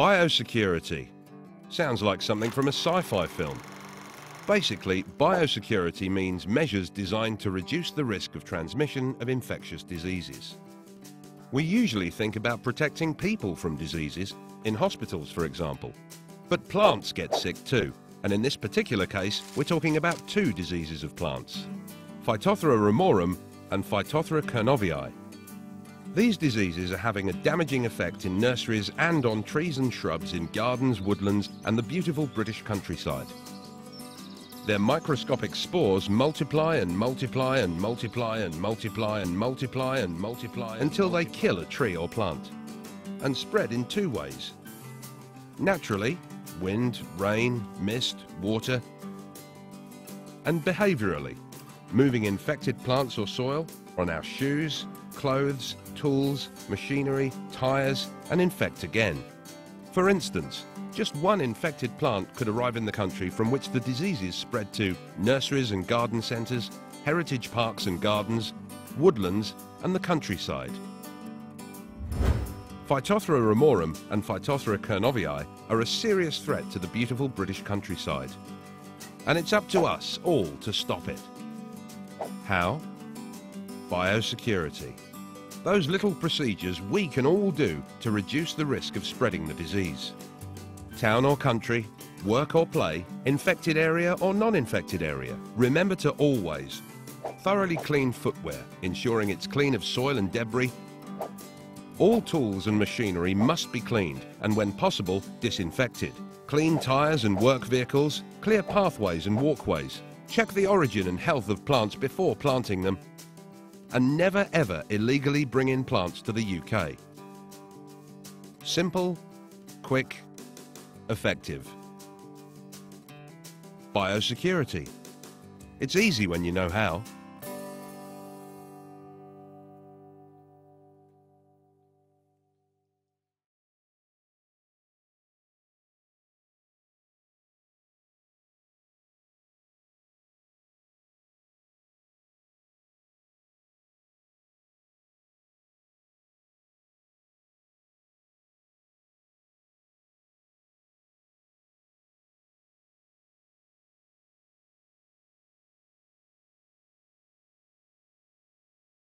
Biosecurity. Sounds like something from a sci-fi film. Basically, biosecurity means measures designed to reduce the risk of transmission of infectious diseases. We usually think about protecting people from diseases, in hospitals for example. But plants get sick too, and in this particular case, we're talking about two diseases of plants. Phytophthora ramorum and Phytophthora kernoviae. These diseases are having a damaging effect in nurseries and on trees and shrubs in gardens, woodlands and the beautiful British countryside. Their microscopic spores multiply and multiply and multiply and multiply and multiply and multiply until they kill a tree or plant and spread in two ways. Naturally, wind, rain, mist, water, and behaviourally, moving infected plants or soil on our shoes, clothes, tools, machinery, tyres, and infect again. For instance, just one infected plant could arrive in the country from which the diseases spread to nurseries and garden centres, heritage parks and gardens, woodlands, and the countryside. Phytophthora ramorum and Phytophthora kernoviae are a serious threat to the beautiful British countryside. And it's up to us all to stop it. How? Biosecurity. Those little procedures we can all do to reduce the risk of spreading the disease. Town or country, work or play, infected area or non-infected area, remember to always thoroughly clean footwear, ensuring it's clean of soil and debris. All tools and machinery must be cleaned and when possible, disinfected. Clean tyres and work vehicles, clear pathways and walkways. Check the origin and health of plants before planting them and never ever illegally bring in plants to the UK. Simple, quick, effective. Biosecurity. It's easy when you know how.